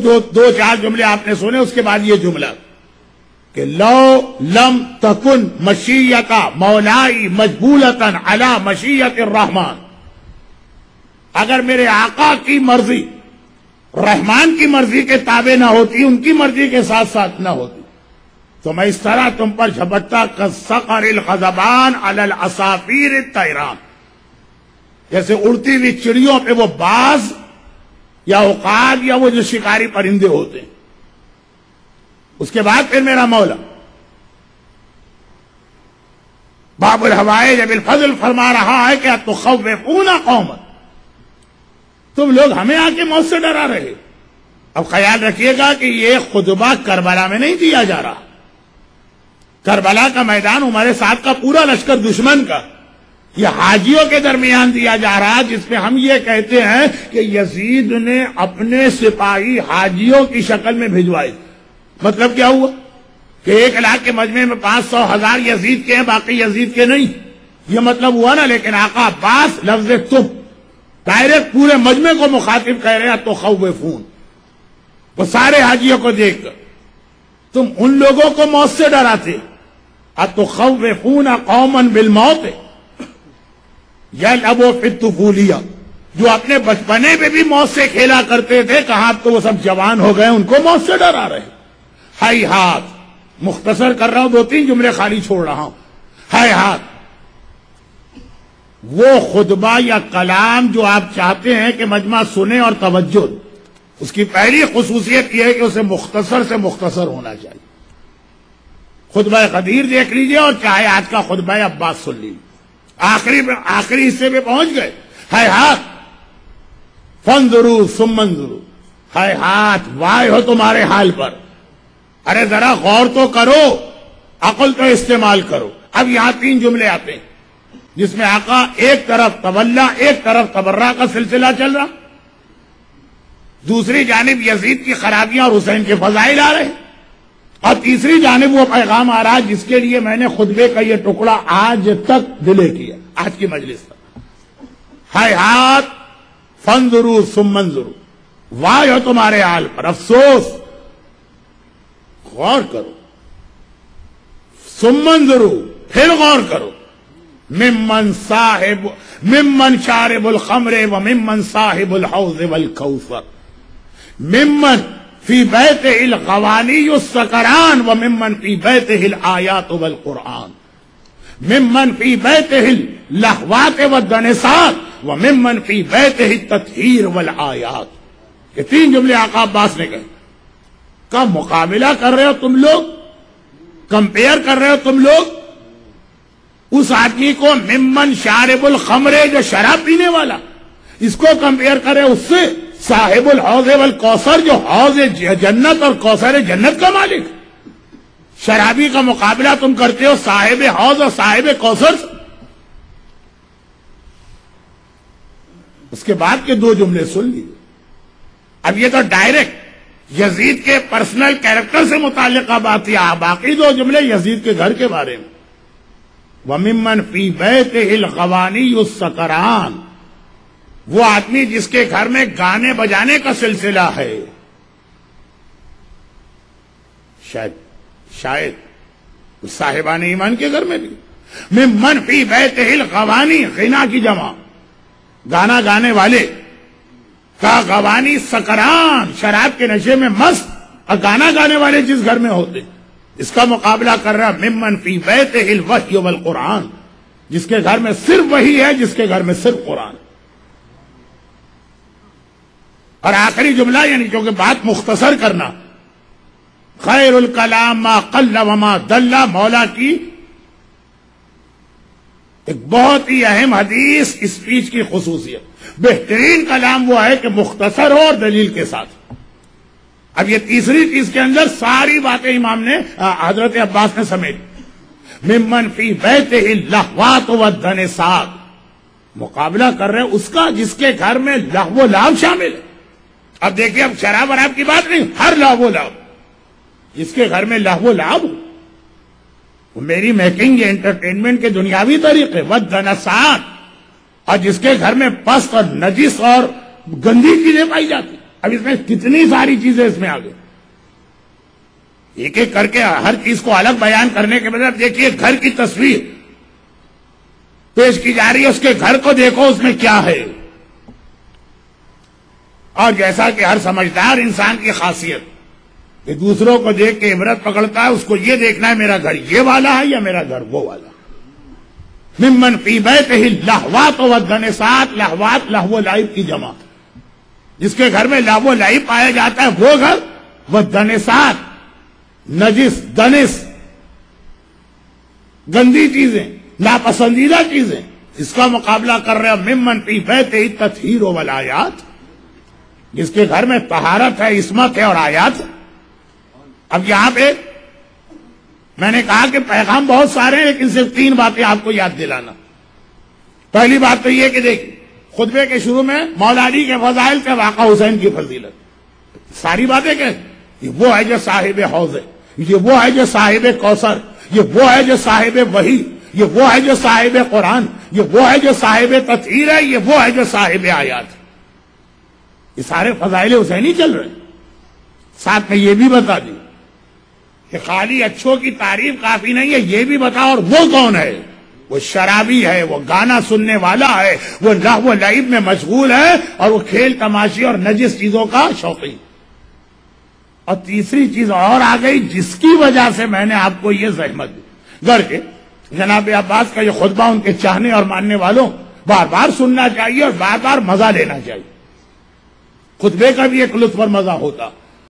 दो दो चार जुमले आपने सुने, उसके बाद ये जुमला। कि लो लम तकुन मशीयता मौलाई मजबूलतन अला मशीयत रहमान। अगर मेरे आका की मर्ज़ी, रहमान की मर्ज़ी के ताबे ना होती, उनकी मर्ज़ी के साथ साथ ना होती। तो मैं इस तरह तुम पर झपटता कसकर खजबान अलल असाफीर तैरान। जैसे उड़ती हुई चिड़ियों पे वो बाज या औकाद या वो जो शिकारी परिंदे होते हैं। उसके बाद फिर मेरा मौला। बाबुल हवाए जब फजल फरमा रहा है क्या तो खौफ पूना कौमत। तुम लोग हमें आके मौत से डरा रहे अब ख्याल रखिएगा कि ये खुतबा करबला में नहीं दिया जा रहा। करबला का मैदान हमारे साथ का पूरा लश्कर दुश्मन का। ये हाजियों के दरमियान दिया जा रहा है जिसमें हम ये कहते हैं कि यजीद ने अपने सिपाही हाजियों की शक्ल में भिजवाई। मतलब क्या हुआ? कि एक लाख के मजमे में पाँच सौ हज़ार यजीद के हैं, बाकी यजीद के नहीं। ये मतलब हुआ ना, लेकिन आका अब्बास, लफ्ज तुम। डायरेक्ट पूरे मजमे को मुखातिब कह रहे हैं तो खौफ फून वो सारे हाजियों को देखकर। तुम उन लोगों को मौत से डराते। अब तो खौफ फून कौमन बिल मौत या लबो फितुफूलिया जो। अपने बचपने में भी मौत से खेला करते थे, कहा तो वो सब जवान हो गए, उनको मौत से डरा रहे हाई हाथ, मुख्तसर कर रहा हूँ, दो तीन जुमले खाली छोड़ रहा हूँ। हाय हाथ, वो खुतबा या कलाम जो आप चाहते हैं कि मजमा सुने और तवज्जो उसकी पहली खसूसियत यह है कि उसे मुख्तसर से मुख्तसर होना चाहिए। खुतबा कदीर देख लीजिए और चाहे आज का खुतबा अब्बास सुन लीजिए आखिरी आखिरी हिस्से में पहुँच गए। हाय हाथ फन ज़रूर सुमन ज़रूर हाय हाथ वाय हो तुम्हारे हाल पर। अरे जरा गौर तो करो, अकल तो इस्तेमाल करो। अब यहाँ तीन जुमले आते हैं, जिसमें आका एक तरफ़ तवल्ला एक तरफ़ तबर्रा का सिलसिला चल रहा। दूसरी जानब यजीद की खराबियाँ और हुसैन के फजाइल आ रहे हैं। और तीसरी जानब वो पैगाम आ रहा है जिसके लिए मैंने खुतबे का ये टुकड़ा आज तक दिले किया, आज की मजलिस तक। हाय हाथ फन ज़रूर सुमन ज़रूर वाह हो तुम्हारे हाल पर, अफसोस। गौर करो सुमन ज़रूर फिर गौर करो। मिमन साहेब मिमन शारिबुल खमरे व मिमन साहिबुल हौज वल कौसर। मिमन फ़ी बैत हिल गवानी सकरान व मिमन फ़ी बैत हिल आयात वल कुरान मिमन फ़ी बैत हिल लहवात व दनसात व मिमन फ़ी बैत हिल तथहीर वल आयात। ये तीन जुमले आका अब्बास ने कहे का मुकाबला कर रहे हो तुम लोग? कंपेयर कर रहे हो तुम लोग? उस आदमी को मिम्मन शारिबुल खमरे जो शराब पीने वाला, इसको कंपेयर करे उससे? साहिबुल हौजेबल कौसर, जो हौज जन्नत और कौसर जन्नत का मालिक। शराबी का मुकाबला तुम करते हो साहिब हौज और साहिब कौसर उसके बाद के दो जुमले सुन लीजिए अब ये तो डायरेक्ट यजीद के पर्सनल कैरेक्टर से मुतालिक बात या बाकी दो जुमले यजीद के घर के बारे में। वमिमन फ़ी बैत हिल खवानी गवानी सकरान। वो आदमी जिसके घर में गाने बजाने का सिलसिला है। शायद शायद साहिबान ईमान के घर में भी। मैं मन फ़ी बैत हिल गवानी गीना की जमा। गाना गाने वाले का गवानी सकरान शराब के नशे में मस्त और गाना गाने वाले जिस घर में होते। इसका मुकाबला कर रहा मिमन फ़ी बैत हिल वल कुरान, जिसके घर में सिर्फ़ वही है, जिसके घर में सिर्फ़ कुरान। और आखिरी जुमला यानी क्योंकि बात मुख्तसर करना। खैरुल कलाम कल्ला वमा दल्ला, मौला की एक बहुत ही अहम हदीस स्पीच की खसूसियत। बेहतरीन कलाम वो है कि मुख्तसर हो और दलील के साथ। अब ये तीसरी चीज़ के अंदर सारी बातें इमाम ने हज़रत अब्बास ने समेटी। मिमन फ़ी बैत लहवात व धन साग। मुकाबला कर रहे उसका जिसके घर में लहवो लाभ शामिल है। अब देखिए, अब शराब वराब की बात नहीं, हर लाभो लाभ जिसके घर में लाभो लाभ वो मेरी मेकिंग एंटरटेनमेंट के दुनियावी तरीके व धनसात और जिसके घर में पस्त और नजिस और गंदी चीज़ें पाई जाती अब इसमें कितनी सारी चीज़ें इसमें आ गई। एक एक करके हर चीज़ को अलग बयान करने के बजाय देखिए, घर की तस्वीर। पेश की जा रही है, उसके घर को देखो, उसमें क्या है। और जैसा कि हर समझदार इंसान की खासियत। कि दूसरों को देख के इबरत पकड़ता है, उसको ये देखना है, मेरा घर ये वाला है या मेरा घर वो वाला मिम्मन पी बैत ही लहवात व सात लहवात लहवो लाइफ की जमा। जिसके घर में लाभो लाइफ पाया जाता है, वो घर वह दनेसात नजिस दनिस गंदी चीज़ें, नापसंदीदा चीज़ें, इसका मुकाबला कर रहे हैं मिम्मन पी बैत ही तथहीर वाला आयात। जिसके घर में तहारत है, इसमत है और आयात। अब यहाँ पे मैंने कहा कि पैगाम बहुत सारे हैं, लेकिन सिर्फ़ तीन बातें आपको याद दिलाना। पहली बात तो यह कि देखिए खुतबे के शुरू में मौलानी के फजाइल से वाका हुसैन की फजीलत। सारी बातें क्या ये वो है जो साहिब हौज है, ये वो है जो साहिब कौसर, ये वो है जो साहिब वही, ये वो है जो साहिब कुरान, ये वो है जो साहिब तथीर है, ये वो है जो साहिब आयात। ये सारे फजाइल हुसैनी चल रहे साथ में ये भी बता दी कि खाली अच्छों की तारीफ़ काफ़ी नहीं है, ये भी बताओ, और वो कौन है? वो शराबी है, वो गाना सुनने वाला है, वो लह वो लाइब में मशगूल है, और वो खेल तमाशी और नजिस चीज़ों का शौकीन। और तीसरी चीज़ और आ गई, जिसकी वजह से मैंने आपको ये जहमत दी। घर के जनाब अब्बास का ये खुतबा उनके चाहने और मानने वालों बार बार सुनना चाहिए और बार बार मज़ा लेना चाहिए। खुतबे का भी एक लुत्फ और मज़ा होता।